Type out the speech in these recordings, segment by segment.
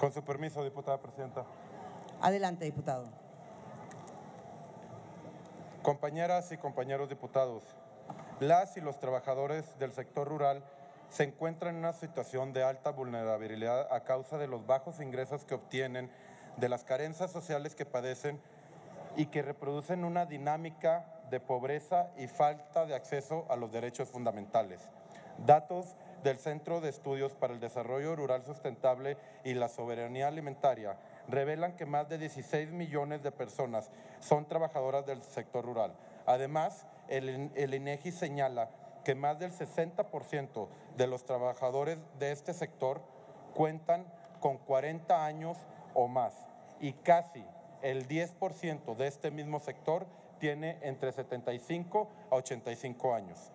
Con su permiso, diputada presidenta. Adelante, diputado. Compañeras y compañeros diputados, las y los trabajadores del sector rural se encuentran en una situación de alta vulnerabilidad a causa de los bajos ingresos que obtienen, de las carencias sociales que padecen y que reproducen una dinámica de pobreza y falta de acceso a los derechos fundamentales. Datos del Centro de Estudios para el Desarrollo Rural Sustentable y la Soberanía Alimentaria revelan que más de 16 millones de personas son trabajadoras del sector rural. Además, el, el INEGI señala que más del 60% de los trabajadores de este sector cuentan con 40 años o más y casi el 10% de este mismo sector tiene entre 75 a 85 años.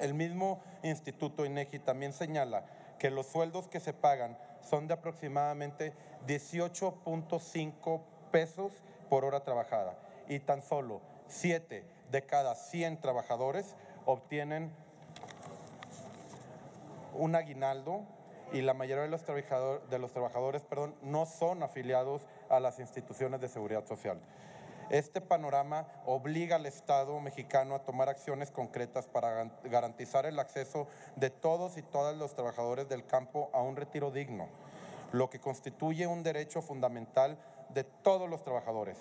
El mismo Instituto INEGI también señala que los sueldos que se pagan son de aproximadamente 18.5 pesos por hora trabajada y tan solo 7 de cada 100 trabajadores obtienen un aguinaldo y la mayoría de los, de los trabajadores perdón, no son afiliados a las instituciones de seguridad social. Este panorama obliga al Estado mexicano a tomar acciones concretas para garantizar el acceso de todos y todas los trabajadores del campo a un retiro digno, lo que constituye un derecho fundamental de todos los trabajadores.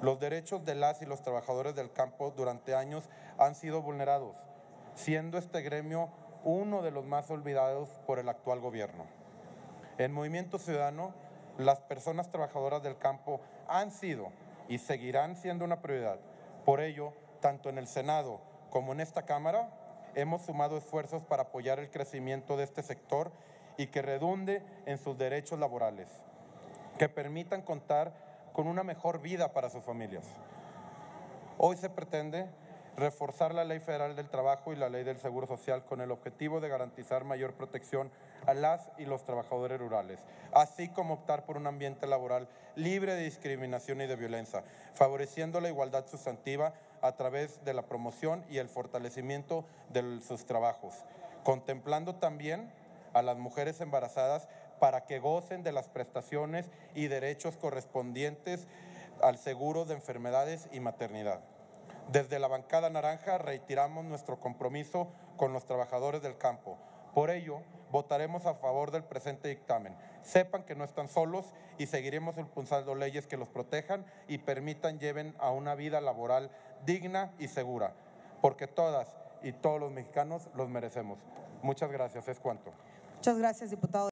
Los derechos de las y los trabajadores del campo durante años han sido vulnerados, siendo este gremio uno de los más olvidados por el actual gobierno. En Movimiento Ciudadano, las personas trabajadoras del campo han sido y seguirán siendo una prioridad. Por ello, tanto en el Senado como en esta Cámara, hemos sumado esfuerzos para apoyar el crecimiento de este sector y que redunde en sus derechos laborales, que permitan contar con una mejor vida para sus familias. Hoy se pretende reforzar la Ley Federal del Trabajo y la Ley del Seguro Social con el objetivo de garantizar mayor protección a las y los trabajadores rurales, así como optar por un ambiente laboral libre de discriminación y de violencia, favoreciendo la igualdad sustantiva a través de la promoción y el fortalecimiento de sus trabajos, contemplando también a las mujeres embarazadas para que gocen de las prestaciones y derechos correspondientes al seguro de enfermedades y maternidad. Desde la bancada naranja reiteramos nuestro compromiso con los trabajadores del campo. Por ello, votaremos a favor del presente dictamen. Sepan que no están solos y seguiremos impulsando leyes que los protejan y permitan lleven a una vida laboral digna y segura, porque todas y todos los mexicanos los merecemos. Muchas gracias, es cuanto. Muchas gracias, diputado.